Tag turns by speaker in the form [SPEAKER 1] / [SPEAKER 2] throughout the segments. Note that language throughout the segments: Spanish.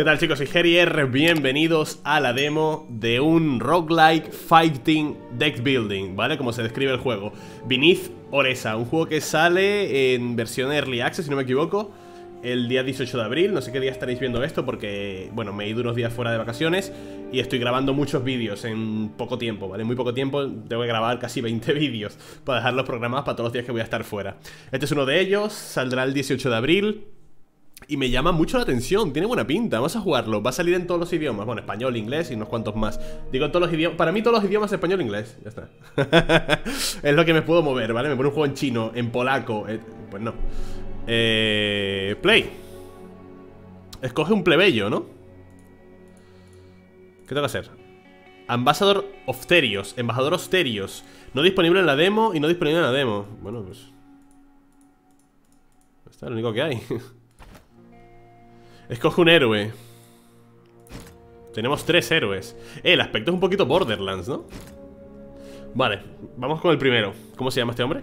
[SPEAKER 1] ¿Qué tal chicos? Soy Gerier, bienvenidos a la demo de un roguelike fighting deck building, ¿vale? Como se describe el juego Beneath Oresa, un juego que sale en versión Early Access, si no me equivoco el día 18 de abril, no sé qué día estaréis viendo esto porque, bueno, me he ido unos días fuera de vacaciones y estoy grabando muchos vídeos en poco tiempo, ¿vale? En muy poco tiempo tengo que grabar casi 20 vídeos para dejarlos programados para todos los días que voy a estar fuera. Este es uno de ellos, saldrá el 18 de abril y me llama mucho la atención, tiene buena pinta, vamos a jugarlo, va a salir en todos los idiomas, bueno, español, inglés y unos cuantos más. Digo en todos los idiomas, para mí todos los idiomas español, inglés, ya está. es lo que me puedo mover, ¿vale? Me pone un juego en chino, en polaco, eh, pues no. Eh, play. Escoge un plebeyo, ¿no? ¿Qué tengo que hacer? Ambassador Osterios Embajador Osterios No disponible en la demo y no disponible en la demo Bueno, pues... Está lo único que hay Escoge un héroe Tenemos tres héroes eh, el aspecto es un poquito Borderlands, ¿no? Vale, vamos con el primero ¿Cómo se llama este hombre?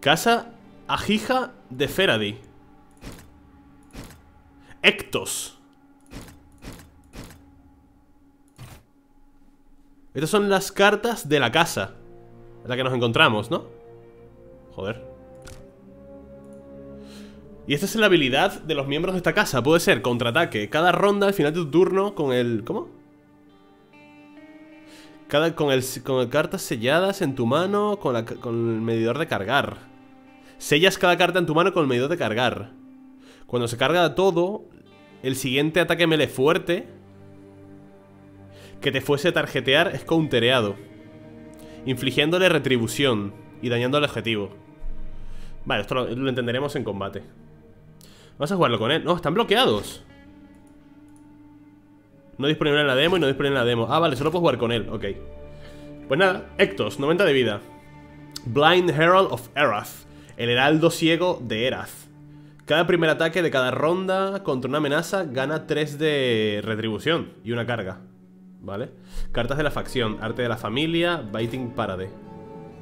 [SPEAKER 1] Casa Ajija de Feradi. Ectos. Estas son las cartas de la casa la que nos encontramos, ¿no? Joder Y esta es la habilidad de los miembros de esta casa Puede ser contraataque Cada ronda al final de tu turno con el... ¿Cómo? Cada, con, el, con cartas selladas en tu mano con, con el medidor de cargar Sellas cada carta en tu mano con el medidor de cargar. Cuando se carga todo, el siguiente ataque melee fuerte que te fuese a tarjetear es countereado, infligiéndole retribución y dañando al objetivo. Vale, esto lo, entenderemos en combate. Vamos a jugarlo con él. No, están bloqueados. No disponible en la demo y no disponible en la demo. Ah, vale, solo puedo jugar con él. Ok. Pues nada, Ectos, 90 de vida. Blind Herald of Erath. El Heraldo Ciego de Eraz. Cada primer ataque de cada ronda contra una amenaza gana 3 de retribución y una carga. ¿Vale? Cartas de la facción, arte de la familia, Biting Parade.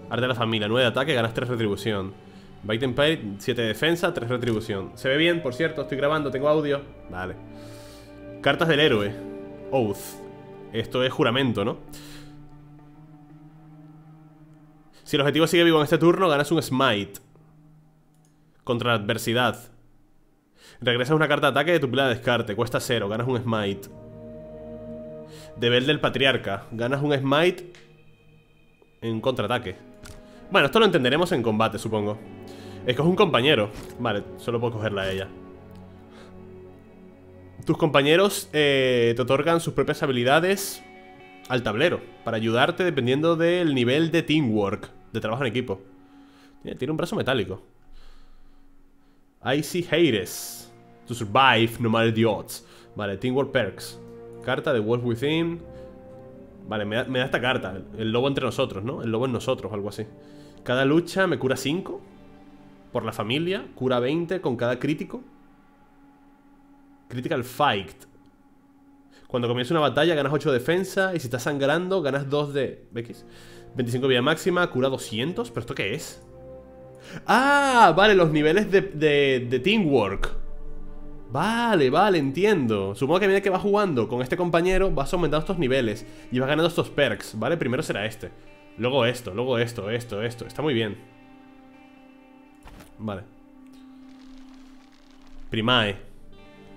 [SPEAKER 1] Arte de la familia, 9 de ataque, ganas 3 retribución. Biting Parade, 7 de defensa, 3 retribución. Se ve bien, por cierto, estoy grabando, tengo audio. Vale. Cartas del héroe. Oath. Esto es juramento, ¿no? Si el objetivo sigue vivo en este turno, ganas un Smite. Contra la adversidad. Regresas una carta de ataque de tu pila de descarte. Cuesta cero. Ganas un smite. Deber del patriarca. Ganas un smite en contraataque. Bueno, esto lo entenderemos en combate, supongo. Escoge un compañero. Vale, solo puedo cogerla a ella. Tus compañeros eh, te otorgan sus propias habilidades al tablero para ayudarte dependiendo del nivel de teamwork, de trabajo en equipo. Tiene un brazo metálico. Icy Hades. To survive no matter the odds. Vale, Teamwork Perks. Carta de Wolf Within. Vale, me da, esta carta. El lobo entre nosotros, ¿no? El lobo en nosotros, algo así. Cada lucha me cura 5. Por la familia. Cura 20 con cada crítico. Critical Fight. Cuando comienza una batalla ganas 8 de defensa. Y si estás sangrando ganas 2 de... X. 25 vida máxima. Cura 200. ¿Pero esto qué es? Ah, vale, los niveles de, de, teamwork Vale, vale, entiendo Supongo que a medida que vas jugando con este compañero Vas aumentando estos niveles Y vas ganando estos perks, ¿vale? Primero será este Luego esto, luego esto, esto, esto Está muy bien Vale Primae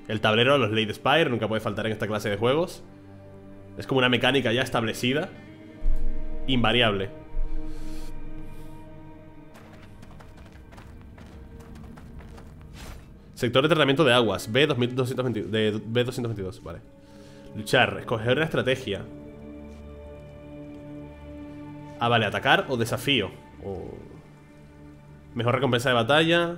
[SPEAKER 1] El tablero de los Lady Spire Nunca puede faltar en esta clase de juegos Es como una mecánica ya establecida Invariable Sector de tratamiento de aguas. B222. De B222, vale. Luchar. Escoger una estrategia. Ah, vale. Atacar o desafío. Mejor recompensa de batalla.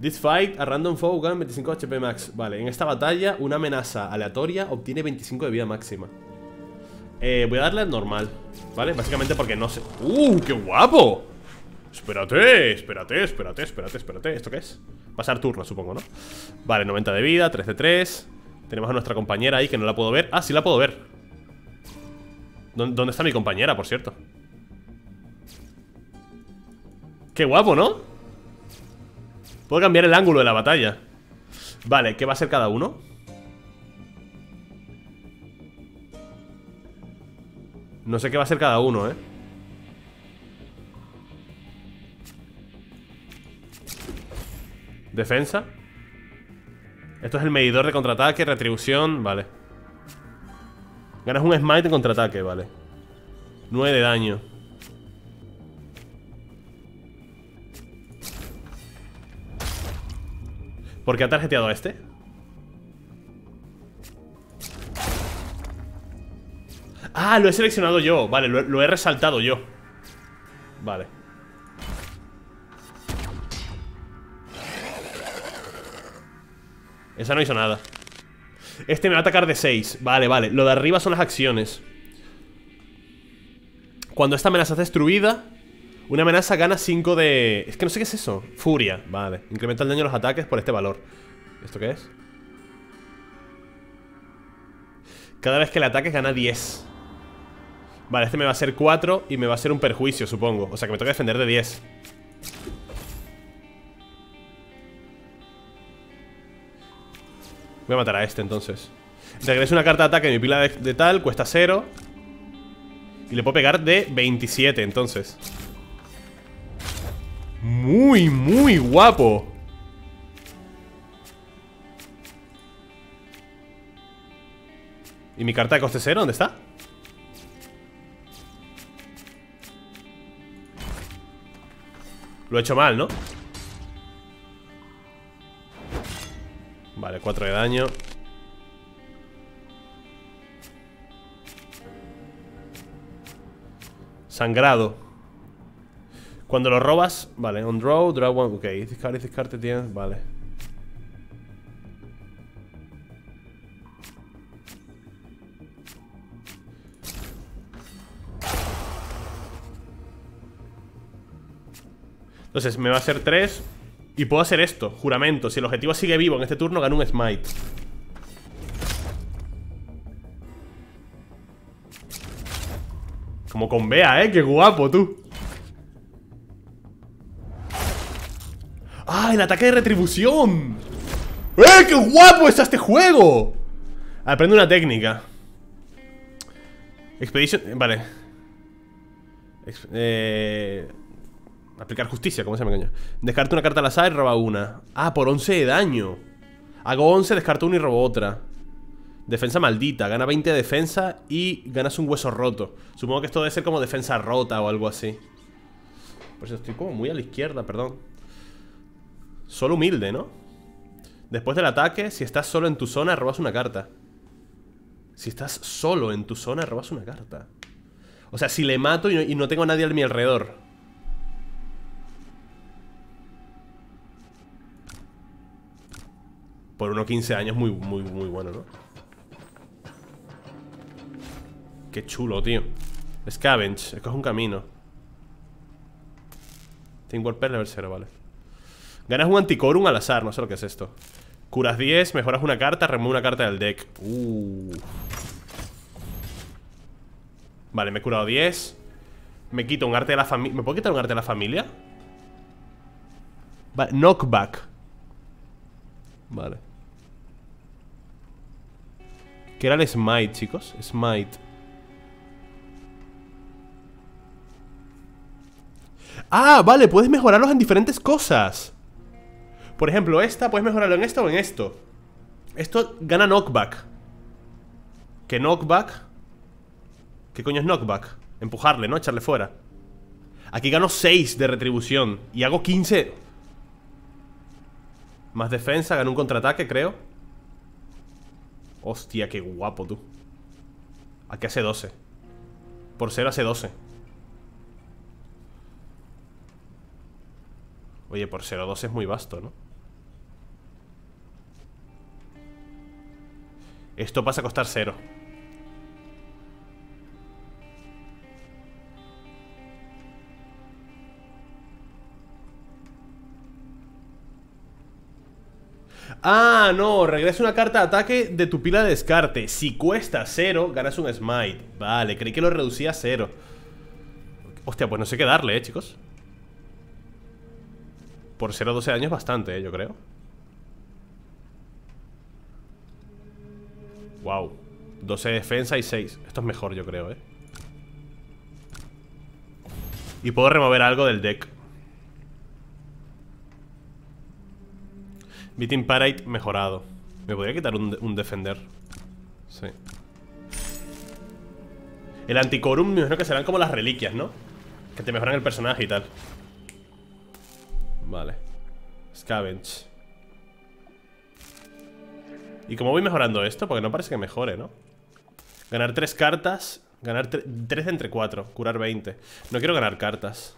[SPEAKER 1] This fight, a random foe gana 25 HP max. Vale, en esta batalla, una amenaza aleatoria obtiene 25 de vida máxima. Eh, voy a darle al normal, ¿vale? Básicamente porque no sé... ¡Uh, qué guapo! Espérate, espérate, espérate, espérate, espérate ¿Esto qué es? Pasar turno, supongo, ¿no? Vale, 90 de vida, 3 de 3 Tenemos a nuestra compañera ahí que no la puedo ver Ah, sí la puedo ver ¿Dónde está mi compañera, por cierto? Qué guapo, ¿no? Puedo cambiar el ángulo de la batalla Vale, ¿qué va a ser cada uno? No sé qué va a ser cada uno, ¿eh? Defensa Esto es el medidor de contraataque, retribución, vale Ganas un smite en contraataque, vale 9 de daño ¿Por qué ha tarjeteado a este? Ah, lo he seleccionado yo. Vale, lo, he resaltado yo. Vale. Esa no hizo nada. Este me va a atacar de 6 Vale, vale. Lo de arriba son las acciones. Cuando esta amenaza es destruida Una amenaza gana 5 de... Es que no sé qué es eso. Furia, vale. Incrementa el daño de los ataques por este valor. ¿Esto qué es? Cada vez que le ataques gana 10 Vale, este me va a ser 4 Y me va a ser un perjuicio, supongo. O sea que me toca defender de 10 Voy a matar a este entonces. Regreso una carta de ataque en mi pila de, tal Cuesta 0 Y le puedo pegar de 27 entonces Muy, muy guapo ¿Y mi carta de coste 0? ¿Dónde está? Lo he hecho mal, ¿no? Vale, 4 de daño Sangrado Cuando lo robas Vale, on draw, draw one Ok, discard, discard te tienes Vale. Entonces me va a hacer 3 y puedo hacer esto, juramento. Si el objetivo sigue vivo en este turno, gano un smite. Como con Bea, ¿eh? Qué guapo, tú ¡Ah, el ataque de retribución! ¡Eh, qué guapo está este juego! Aprende una técnica. Expedition... Vale. Eh... Aplicar justicia, ¿cómo se llama, coño? Descarta una carta al azar y roba una. Ah, por 11 de daño. Hago 11, descarto una y robo otra. Defensa maldita, gana 20 de defensa y ganas un hueso roto. Supongo que esto debe ser como defensa rota o algo así. Por eso estoy como muy a la izquierda, perdón Solo humilde, ¿no? Después del ataque, si estás solo en tu zona, robas una carta. Si estás solo en tu zona, robas una carta. O sea, si le mato y no, tengo a nadie a mi alrededor. Por unos 15 años muy, muy, muy bueno, ¿no? Qué chulo, tío. Scavenge, escoge un camino. Teamwork per level 0, vale Ganas un anticorum al azar, no sé lo que es esto. Curas 10, mejoras una carta, remueve una carta del deck. Uh. Vale, me he curado 10 Me quito un arte de la familia ¿Me puedo quitar un arte de la familia? Vale, knockback. Vale. ¿Qué era el smite, chicos? Smite. Ah, vale, puedes mejorarlos en diferentes cosas Por ejemplo, esta puedes mejorarlo en esto o en esto Esto gana knockback ¿Qué knockback? ¿Qué coño es knockback? Empujarle, ¿no? Echarle fuera Aquí gano 6 de retribución Y hago 15 más defensa, gana un contraataque, creo Hostia, qué guapo, tú Aquí hace 12 Por ser hace 12 Oye, por 0-12 es muy vasto, ¿no? Esto pasa a costar 0 Ah, no, regresa una carta de ataque de tu pila de descarte. Si cuesta cero, ganas un smite. Vale, creí que lo reducía a cero. Hostia, pues no sé qué darle, eh, chicos. Por 0 a 12 años bastante, eh, yo creo Wow 12 de defensa y 6 Esto es mejor yo creo, eh Y puedo remover algo del deck. Beating Parite mejorado. Me podría quitar un, un defender. Sí. El anticorum me imagino que serán como las reliquias, ¿no? Que te mejoran el personaje y tal. Vale. Scavenge ¿Y cómo voy mejorando esto? Porque no parece que mejore, ¿no? Ganar tres cartas Ganar tres entre cuatro Curar 20 No quiero ganar cartas.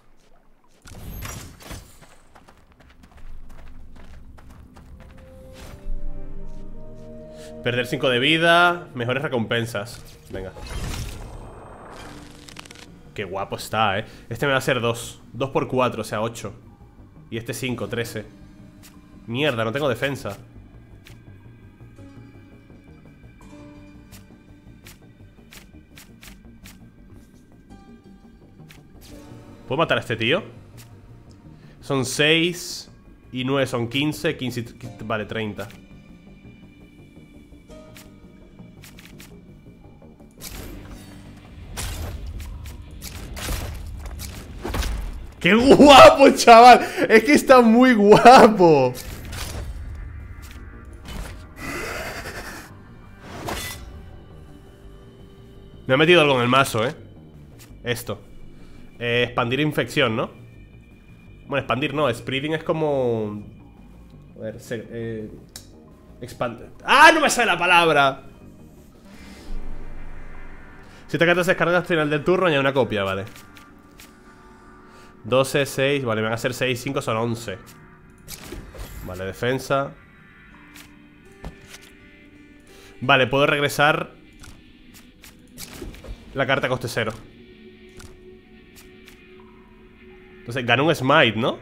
[SPEAKER 1] Perder 5 de vida Mejores recompensas. Venga. Qué guapo está, eh Este me va a ser 2 2 por 4, o sea 8 Y este 5, 13 Mierda, no tengo defensa ¿Puedo matar a este tío? Son 6 Y 9 son 15, 15 Vale, 30 ¡Qué guapo, chaval! Es que está muy guapo Me he metido algo en el mazo, ¿eh? Esto eh, Expandir infección, ¿no? Bueno, expandir no, spreading es como... A ver, se, eh, ¡Ah! ¡No me sale la palabra! Si te cartas descargas al final del turno, añade una copia, vale 12, 6, vale, me van a ser 6, 5, son 11 Vale, defensa Vale, puedo regresar La carta coste 0 Entonces, gano un smite, ¿no?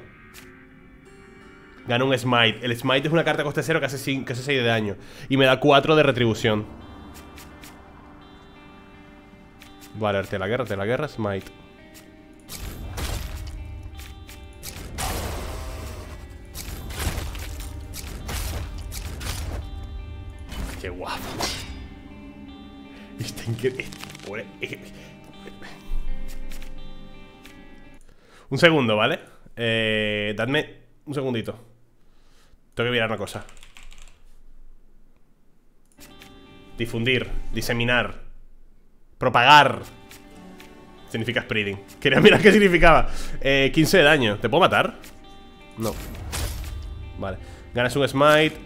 [SPEAKER 1] Gano un smite. El smite es una carta coste 0 que hace, 5, que hace 6 de daño. Y me da 4 de retribución. Vale, arte la guerra, arte la guerra, smite Un segundo, ¿vale? Eh, dadme un segundito. Tengo que mirar una cosa. Difundir, diseminar, propagar. Significa spreading. Quería mirar qué significaba. Eh, 15 de daño. ¿Te puedo matar? No. Vale. Ganas un smite.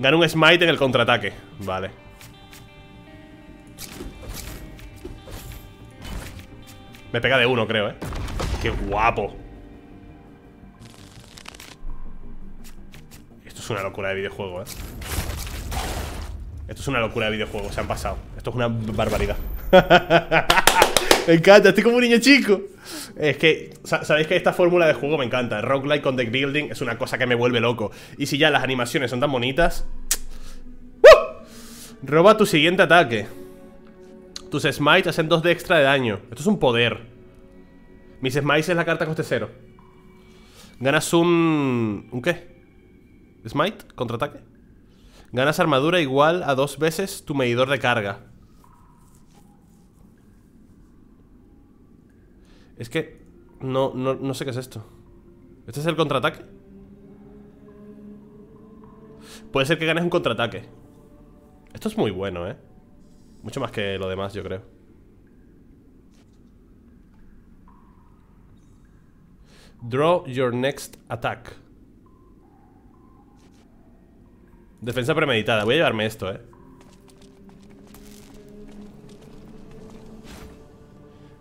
[SPEAKER 1] Gana un smite en el contraataque Vale Me pega de uno, creo, eh Qué guapo. Esto es una locura de videojuego, eh Esto es una locura de videojuego Se han pasado. Esto es una barbaridad. Me encanta, estoy como un niño chico. Es que, sabéis que esta fórmula de juego me encanta. Roguelike con deck building es una cosa que me vuelve loco. Y si ya las animaciones son tan bonitas Roba tu siguiente ataque Tus smites hacen 2 de extra de daño Esto es un poder Mis smites es la carta coste cero Ganas un... ¿Un qué? ¿Smite? ¿Contraataque? Ganas armadura igual a dos veces tu medidor de carga Es que no, no, no sé qué es esto ¿Este es el contraataque? Puede ser que ganes un contraataque Esto es muy bueno, ¿eh? Mucho más que lo demás, yo creo Draw your next attack Defensa premeditada Voy a llevarme esto, ¿eh?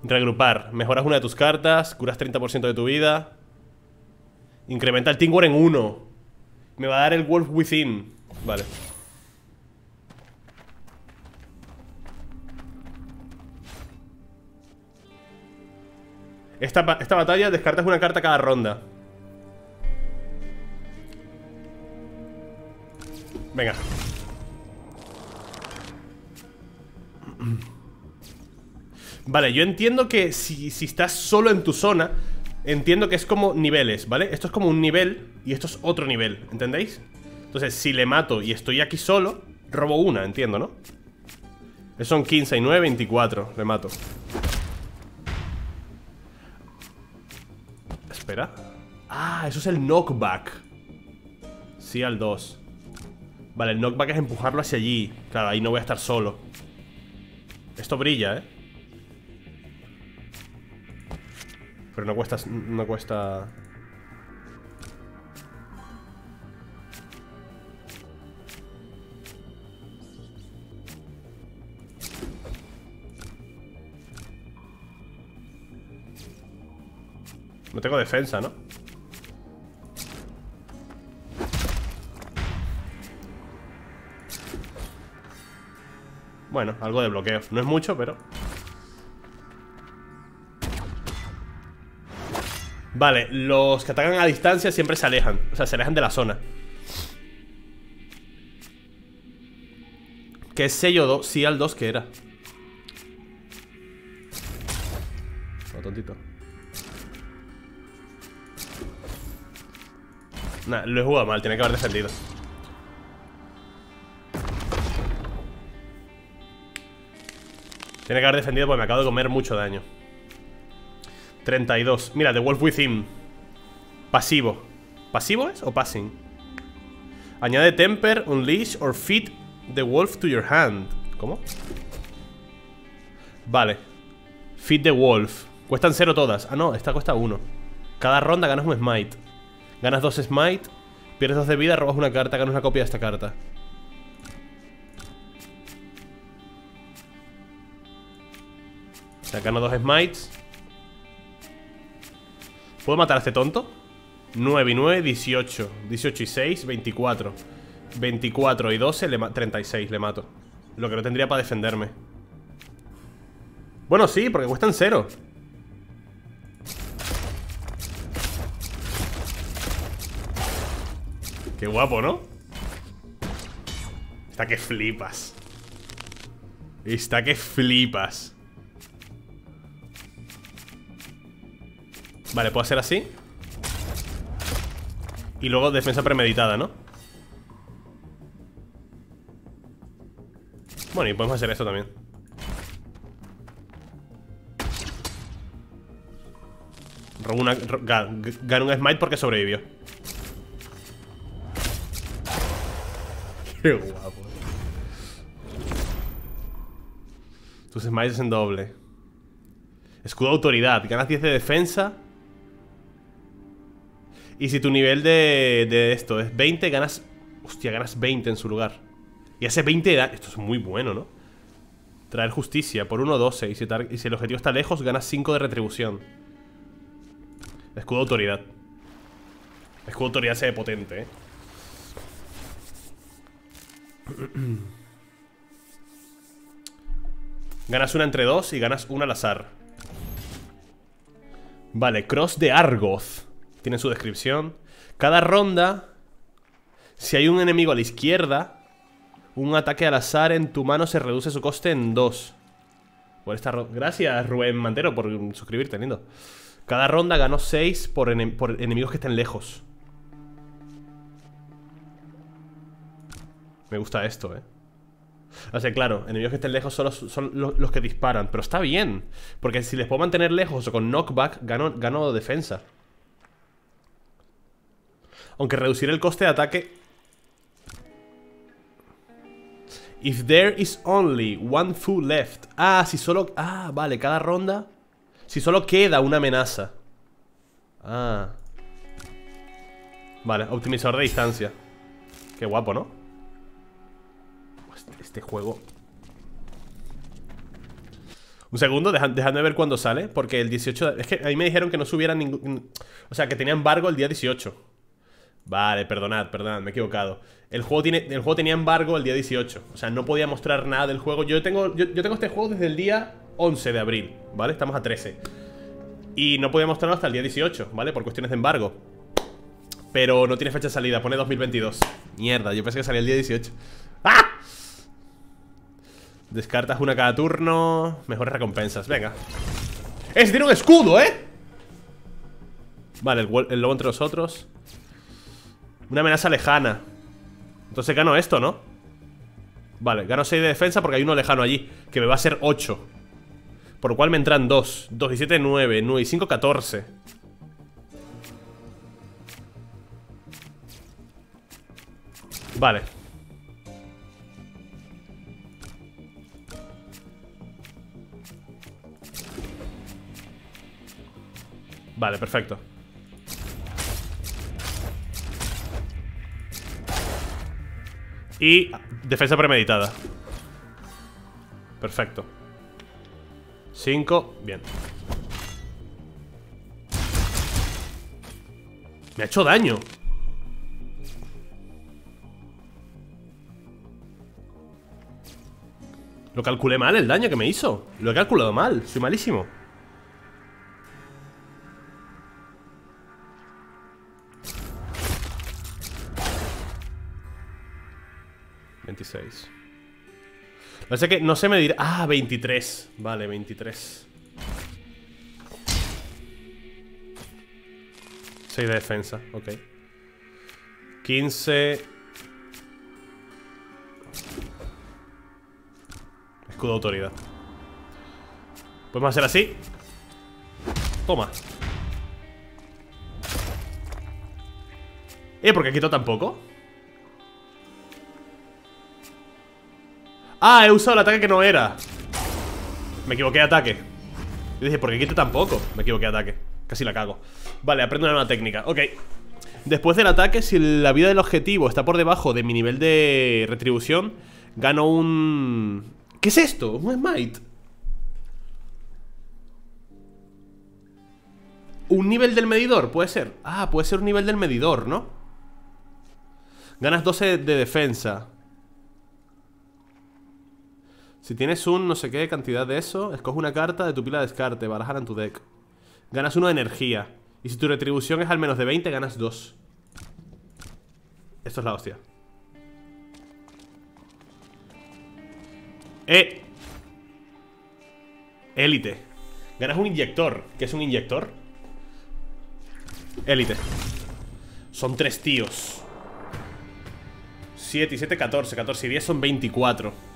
[SPEAKER 1] Regrupar. Mejoras una de tus cartas. Curas 30% de tu vida. Incrementa el Teamwork en 1. Me va a dar el Wolf Within. Vale. Esta, esta batalla descartas una carta cada ronda. Venga. Vale, yo entiendo que si, estás solo en tu zona Entiendo que es como niveles, ¿vale? Esto es como un nivel y esto es otro nivel, ¿entendéis? Entonces, si le mato y estoy aquí solo Robo una, entiendo, ¿no? Son 15 y 9, 24 Le mato Espera. Ah, eso es el knockback. Sí al 2 Vale, el knockback es empujarlo hacia allí. Claro, ahí no voy a estar solo. Esto brilla, ¿eh? Pero no cuesta... No cuesta... No tengo defensa, ¿no? Bueno, algo de bloqueo No es mucho, pero... Vale, los que atacan a distancia siempre se alejan O sea, se alejan de la zona ¿Qué sello 2? Sí, al 2 que era Lo he jugado mal, tiene que haber defendido. Tiene que haber defendido porque me acabo de comer mucho daño. 32 Mira, The Wolf Within. Pasivo. ¿Pasivo es o passing? Añade Temper, Unleash or Feed the Wolf to your hand. ¿Cómo? Vale. Feed the Wolf. Cuestan cero todas. Ah, no, esta cuesta uno. Cada ronda ganas un Smite Ganas dos Smite Pierdes dos de vida, robas una carta Ganas una copia de esta carta. O sea, gano dos Smites. ¿Puedo matar a este tonto? 9 y 9, 18 18 y 6, 24 24 y 12, 36 le mato. Lo que no tendría para defenderme. Bueno, sí, porque cuestan 0 Qué guapo, ¿no? Está que flipas. Está que flipas. Vale, puedo hacer así Y luego defensa premeditada, ¿no? Bueno, y podemos hacer esto también. Robo una... Gano un smite porque sobrevivió Qué guapo Tus smites en doble Escudo autoridad Ganas 10 de defensa y si tu nivel de, esto es 20, ganas... Hostia, ganas 20 en su lugar. Y hace 20 de Esto es muy bueno, ¿no? Traer justicia por 1, 12. Y si, y si el objetivo está lejos, ganas 5 de retribución. Escudo autoridad. Escudo autoridad se ve potente, ¿eh? Ganas una entre dos y ganas una al azar. Vale, Cross de Argoth. Tiene su descripción. Cada ronda, si hay un enemigo a la izquierda, un ataque al azar en tu mano se reduce su coste en 2. Por esta Gracias, Rubén Mantero, por suscribirte, lindo. Cada ronda ganó 6 por, enemigos que estén lejos. Me gusta esto, eh. O sea, claro, enemigos que estén lejos solo son los, que disparan. Pero está bien. Porque si les puedo mantener lejos o con knockback, gano, gano defensa. Aunque reducir el coste de ataque If there is only one fool left Ah, si solo... Ah, vale, cada ronda Si solo queda una amenaza Ah Vale, optimizador de distancia Qué guapo, ¿no? Este, juego. Un segundo, dejando de ver cuándo sale Porque el 18... Es que a mí me dijeron que no subiera ningún... O sea, que tenía embargo el día 18 Vale, perdonad, perdonad, me he equivocado. El juego, tiene, el juego tenía embargo el día 18 O sea, no podía mostrar nada del juego. Yo tengo, yo, tengo este juego desde el día 11 de abril ¿Vale? Estamos a 13 Y no podía mostrarlo hasta el día 18 ¿Vale? Por cuestiones de embargo. Pero no tiene fecha de salida, pone 2022 Mierda, yo pensé que salía el día 18 ¡Ah! Descartas una cada turno. Mejores recompensas, venga. ¡Ese tiene un escudo, eh! Vale, el, el lobo entre nosotros. Una amenaza lejana. Entonces gano esto, ¿no? Vale, gano 6 de defensa porque hay uno lejano allí Que me va a ser 8 Por lo cual me entran 2 2 y 7, 9 9 y 5, 14 Vale Vale, perfecto. Y defensa premeditada. Perfecto. 5, bien. Me ha hecho daño. Lo calculé mal el daño que me hizo. Lo he calculado mal, soy malísimo 26 No sé que no sé medir. Ah, 23 Vale, 23 6 de defensa, ok. 15 Escudo de autoridad. Podemos hacer así Toma. Eh, ¿por qué quito tan Ah, he usado el ataque que no era. Me equivoqué de ataque. Y dije, ¿por qué quito tan poco? Me equivoqué de ataque. Casi la cago. Vale, aprendo una nueva técnica. Ok. Después del ataque, si la vida del objetivo está por debajo de mi nivel de retribución Gano un... ¿Qué es esto? Un smite. ¿Un nivel del medidor? Puede ser. Ah, puede ser un nivel del medidor, ¿no? Ganas 12 de defensa si tienes un no sé qué cantidad de eso, escoge una carta de tu pila de descarte, barajala en tu deck. Ganas uno de energía. Y si tu retribución es al menos de 20, ganas dos. Esto es la hostia. ¡Eh! Élite. Ganas un inyector. ¿Qué es un inyector? Élite. Son tres tíos. 7 y 7, 14. 14 y 10 son 24.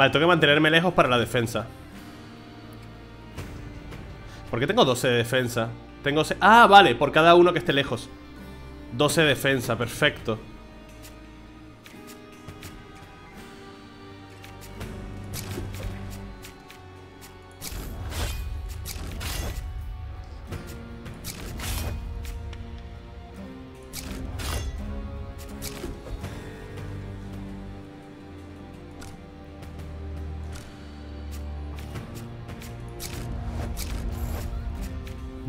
[SPEAKER 1] Vale, tengo que mantenerme lejos para la defensa. ¿Por qué tengo 12 de defensa? Tengo... Ah, vale, por cada uno que esté lejos. 12 de defensa, perfecto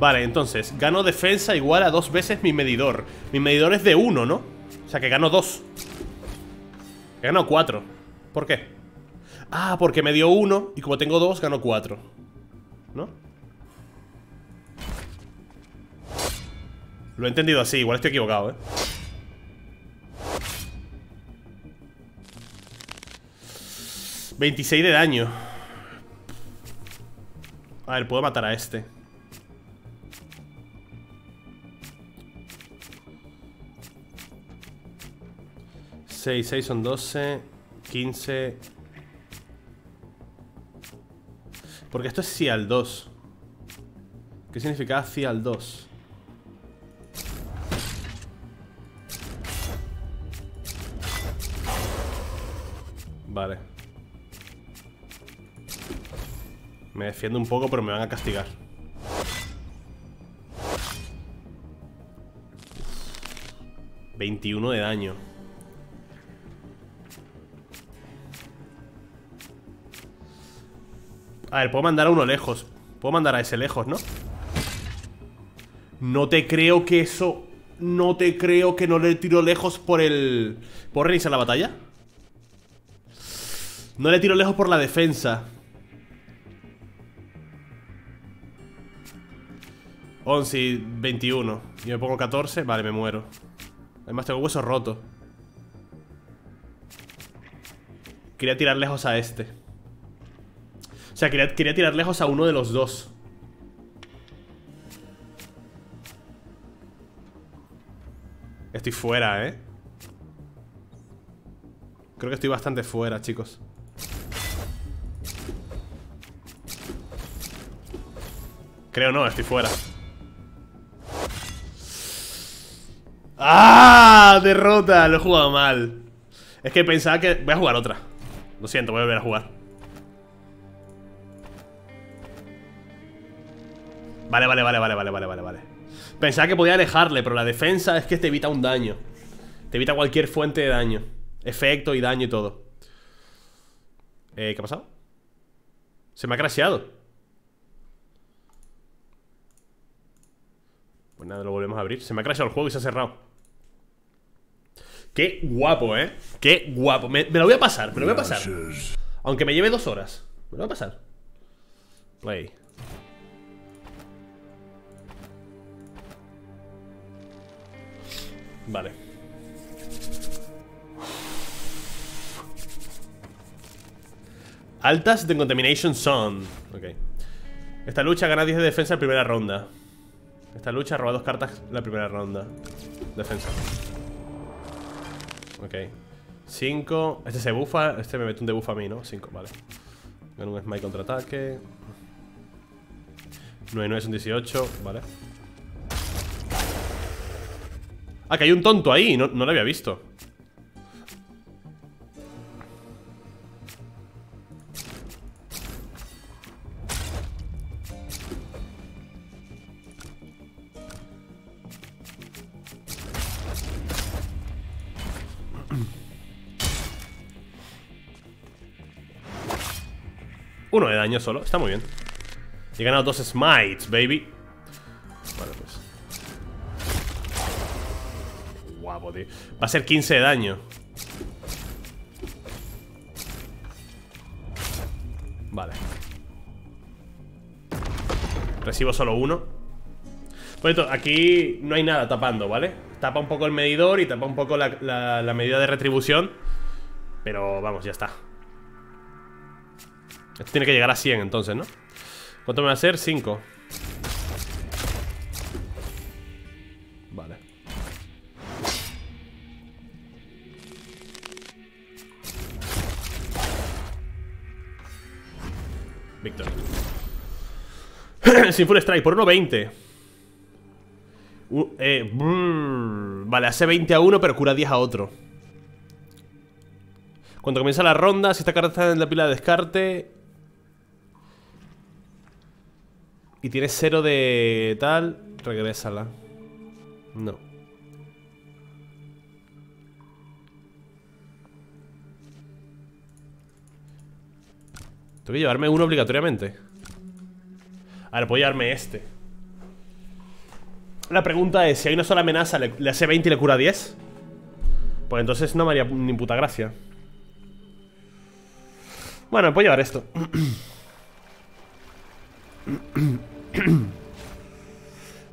[SPEAKER 1] Vale, entonces, gano defensa igual a dos veces mi medidor Mi medidor es de uno, ¿no? O sea que gano dos He ganado cuatro ¿Por qué? Ah, porque me dio uno Y como tengo dos, gano cuatro ¿No? Lo he entendido así, igual estoy equivocado, ¿eh? ¿26 de daño A ver, puedo matar a este 6, 6 son 12 15 Porque esto es sí al 2 ¿Qué significa sí al 2? Vale. Me defiendo un poco pero me van a castigar. 21 de daño A ver, puedo mandar a uno lejos. Puedo mandar a ese lejos, ¿no? No te creo que eso... No te creo que no le tiro lejos por el... ¿Puedo reiniciar la batalla? No le tiro lejos por la defensa. 11 y 21 Y me pongo 14, vale, me muero. Además tengo hueso roto Quería tirar lejos a este sea, quería, quería tirar lejos a uno de los dos. Estoy fuera, ¿eh? Creo que estoy bastante fuera, chicos. Creo no, estoy fuera. ¡Ah! Derrota, lo he jugado mal. Es que pensaba que... Voy a jugar otra. Lo siento, voy a volver a jugar Vale, vale, vale, vale, vale, vale, vale, vale. Pensaba que podía alejarle, pero la defensa es que te evita un daño. Te evita cualquier fuente de daño. Efecto y daño y todo. Eh, ¿Qué ha pasado? Se me ha crasheado. Pues nada, lo volvemos a abrir. Se me ha crasheado el juego y se ha cerrado. Qué guapo, ¿eh? Qué guapo. Me, lo voy a pasar, me lo voy a pasar. Aunque me lleve dos horas Me lo voy a pasar. Play Vale. Altas de Contamination Zone. Ok. Esta lucha gana 10 de defensa en primera ronda. Esta lucha roba dos cartas la primera ronda. Defensa. Ok. 5 Este se bufa. Este me mete un debuff a mí, ¿no? 5, vale. Gano un smite contraataque. 9 9 son 18 Vale Ah, que hay un tonto ahí No, no lo había visto. Uno de daño solo, está muy bien. He ganado dos smites, baby Va a ser 15 de daño Vale Recibo solo uno Por cierto, aquí no hay nada tapando, ¿vale? Tapa un poco el medidor y tapa un poco la, la medida de retribución Pero vamos, ya está esto tiene que llegar a 100 entonces, ¿no? ¿Cuánto me va a hacer? 5 Víctor Sin full strike, por 1.20 uh, eh, Vale, hace 20 a uno pero cura 10 a otro Cuando comienza la ronda, si esta carta está en la pila de descarte Y tienes cero de tal, regrésala. No. Tengo que llevarme uno obligatoriamente. A ver, puedo llevarme este. La pregunta es, si hay una sola amenaza, ¿le, hace 20 y le cura 10? Pues entonces no me haría ni puta gracia. Bueno, puedo llevar esto.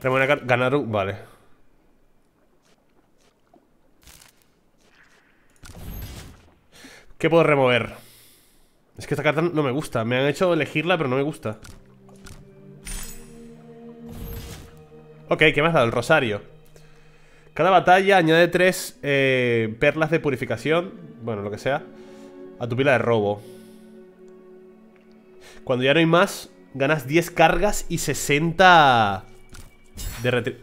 [SPEAKER 1] Remover ganar un... Vale ¿Qué puedo remover? Es que esta carta no me gusta Me han hecho elegirla pero no me gusta Ok, ¿qué me has dado? El rosario Cada batalla añade tres eh, perlas de purificación Bueno, lo que sea A tu pila de robo Cuando ya no hay más Ganas 10 cargas y 60 de retri...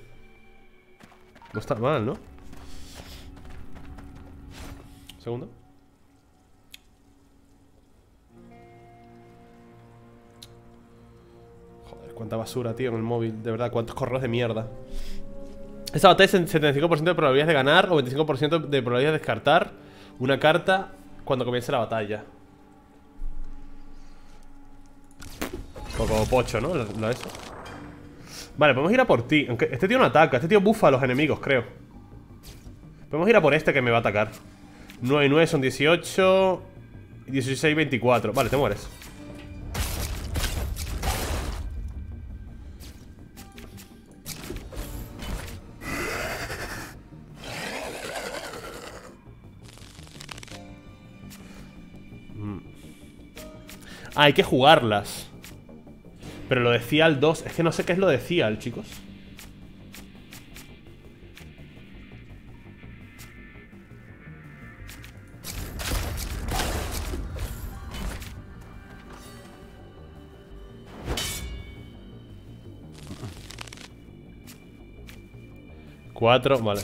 [SPEAKER 1] No está mal, ¿no? Segundo. Cuánta basura, tío, en el móvil. De verdad, cuántos correos de mierda. Esta batalla es 75% de probabilidades de ganar o 25% de probabilidades de descartar una carta cuando comience la batalla. Un poco pocho, ¿no? Lo, eso. Vale, podemos ir a por ti Aunque este tío no ataca, este tío bufa a los enemigos, creo Podemos ir a por este que me va a atacar 9 y 9 son 18 16 24 Vale, te mueres Ah, hay que jugarlas. Pero lo decía el 2 Es que no sé qué es lo decía el chicos. 4, vale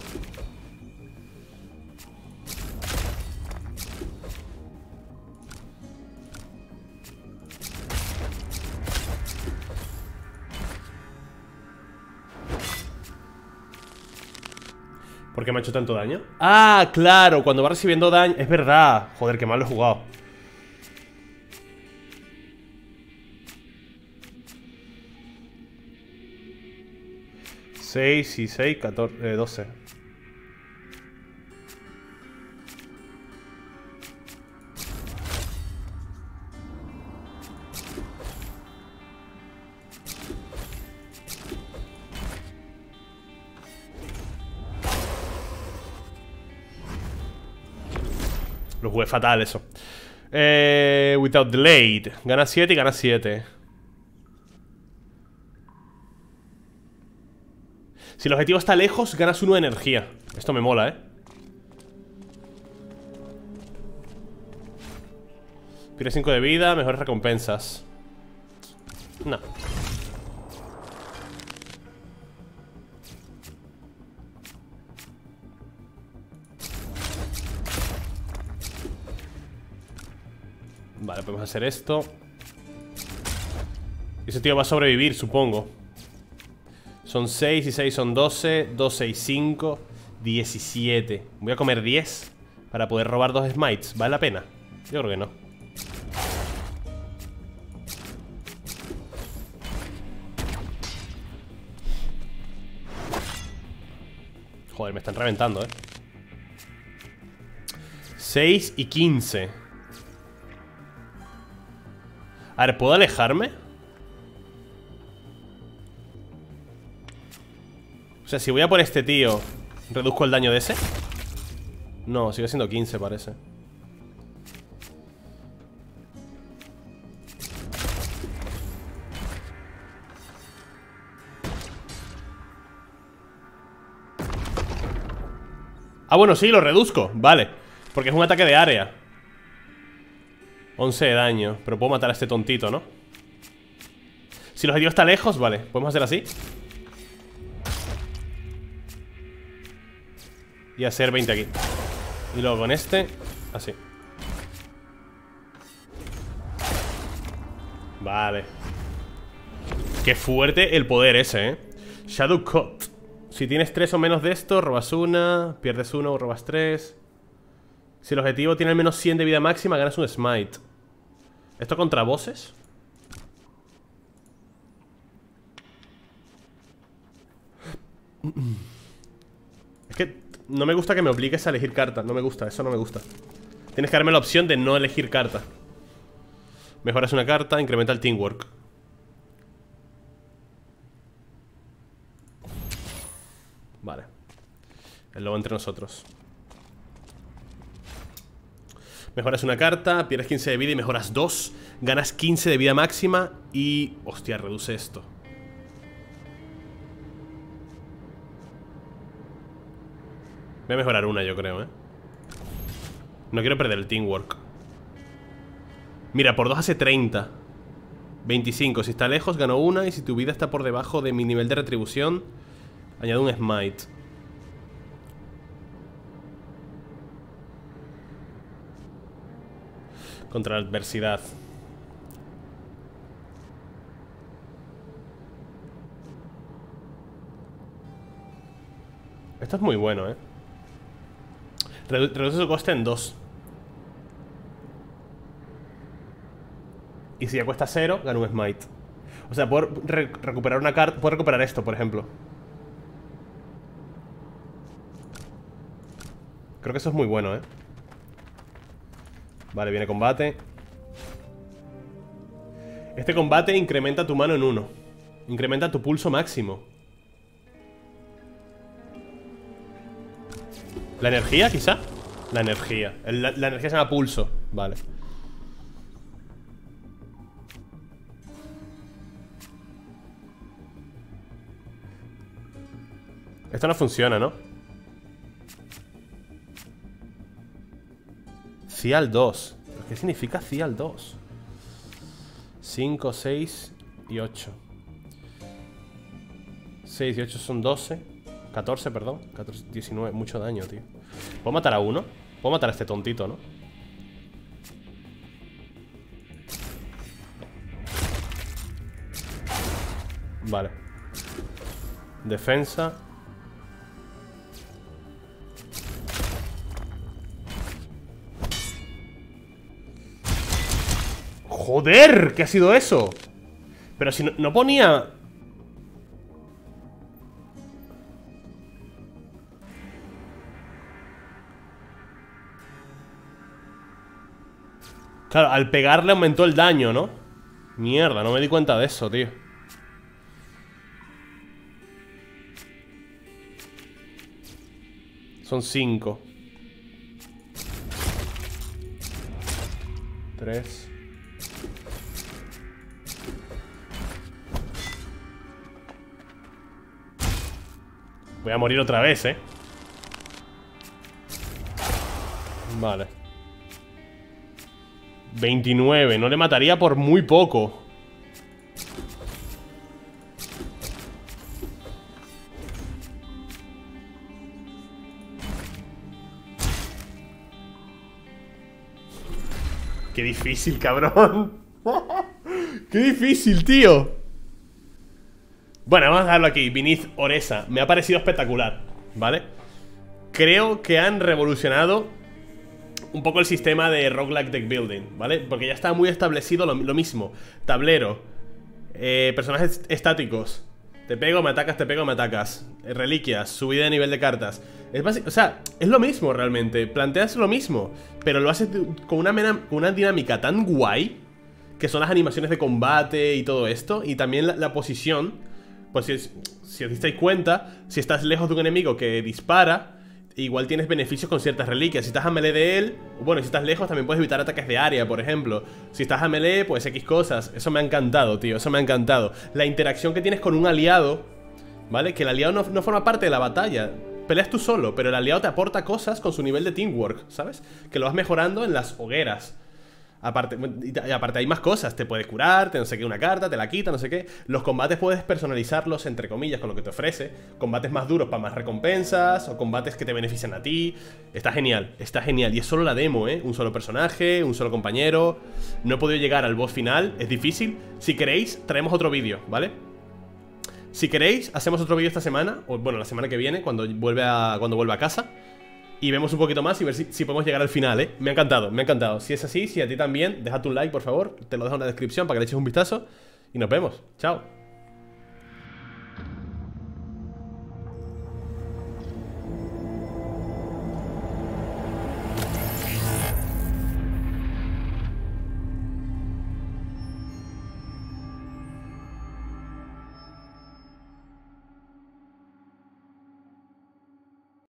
[SPEAKER 1] ha hecho tanto daño? Ah, claro, cuando va recibiendo daño Es verdad, joder, qué mal lo he jugado 6 y 6, 14, 12. Fatal eso. Eh, without delayed. Gana 7 y gana 7. Si el objetivo está lejos, ganas uno de energía Esto me mola, ¿eh? Pierde 5 de vida, mejores recompensas No Vale, podemos hacer esto. Ese tío va a sobrevivir, supongo. Son 6 y 6 son 12 12 y 5 17 Voy a comer 10 Para poder robar dos smites. ¿Vale la pena? Yo creo que no. Joder, me están reventando, eh. 6 y 15 A ver, ¿puedo alejarme? O sea, si voy a por este tío ¿Reduzco el daño de ese? No, sigue siendo 15 parece Ah, bueno, sí, lo reduzco Vale, porque es un ataque de área 11 de daño. Pero puedo matar a este tontito, ¿no? Si el objetivo está lejos, vale. Podemos hacer así Y hacer 20 aquí. Y luego con este, así. Vale. Qué fuerte el poder ese, eh Shadow Cut Si tienes 3 o menos de esto, robas una Pierdes uno o robas 3 Si el objetivo tiene al menos 100 de vida máxima Ganas un smite ¿Esto contra bosses? Es que no me gusta que me obligues a elegir carta No me gusta, eso no me gusta. Tienes que darme la opción de no elegir carta. Mejoras una carta, incrementa el teamwork. Vale. El lobo entre nosotros Mejoras una carta, pierdes 15 de vida y mejoras 2 Ganas 15 de vida máxima Y... Hostia, reduce esto. Voy a mejorar una, yo creo, ¿eh? No quiero perder el teamwork. Mira, por 2 hace 30 25, si está lejos gano una Y si tu vida está por debajo de mi nivel de retribución Añado un smite Contra la adversidad. Esto es muy bueno, eh Reduce su coste en 2 Y si ya cuesta 0, gano un smite. O sea, puedo recuperar una carta Puedo recuperar esto, por ejemplo. Creo que eso es muy bueno, ¿eh? Vale, viene combate. Este combate incrementa tu mano en uno. Incrementa tu pulso máximo. ¿La energía, quizá? La energía. La, energía se llama pulso. Vale. Esto no funciona, ¿no? Cial 2 ¿Qué significa Cial 2? 5, 6 y 8 6 y 8 son 12 14, perdón. 14, 19, mucho daño, tío. ¿Puedo matar a uno? Puedo matar a este tontito, ¿no? Vale. Defensa ¡Joder! ¿Qué ha sido eso? Pero si no, ponía... Claro, al pegarle aumentó el daño, ¿no? Mierda, no me di cuenta de eso, tío Son cinco Tres Voy a morir otra vez, ¿eh? Vale 29, no le mataría por muy poco difícil, cabrón. Qué difícil, tío. Bueno, vamos a dejarlo aquí, Viniz Oresa. Me ha parecido espectacular, ¿vale? Creo que han revolucionado un poco el sistema de roguelike deck building, ¿vale? Porque ya está muy establecido lo, mismo. Tablero eh, Personajes estáticos. Te pego, me atacas, te pego, me atacas. Reliquias, subida de nivel de cartas es O sea, es lo mismo realmente Planteas lo mismo Pero lo haces con una, dinámica tan guay Que son las animaciones de combate y todo esto Y también la posición pues si, si os disteis cuenta, si estás lejos de un enemigo que dispara, igual tienes beneficios con ciertas reliquias. Si estás a melee de él, bueno, si estás lejos también puedes evitar ataques de área, por ejemplo. Si estás a melee, pues X cosas. Eso me ha encantado, tío, eso me ha encantado. La interacción que tienes con un aliado, ¿vale? Que el aliado no forma parte de la batalla. Peleas tú solo, pero el aliado te aporta cosas con su nivel de teamwork, ¿sabes? Que lo vas mejorando en las hogueras. Aparte, aparte hay más cosas, te puede curar, te no sé qué, una carta, te la quita, no sé qué. Los combates puedes personalizarlos, entre comillas, con lo que te ofrece. Combates más duros para más recompensas, o combates que te benefician a ti. Está genial, está genial. Y es solo la demo, ¿eh? Un solo personaje, un solo compañero. No he podido llegar al boss final, es difícil. Si queréis, traemos otro vídeo, ¿vale? Si queréis, hacemos otro vídeo esta semana, o bueno, la semana que viene, cuando vuelve a, cuando vuelva a casa y vemos un poquito más y ver si, podemos llegar al final, ¿eh? Me ha encantado, me ha encantado. Si es así, si a ti también, déjate un like, por favor. Te lo dejo en la descripción para que le eches un vistazo. Y nos vemos. Chao.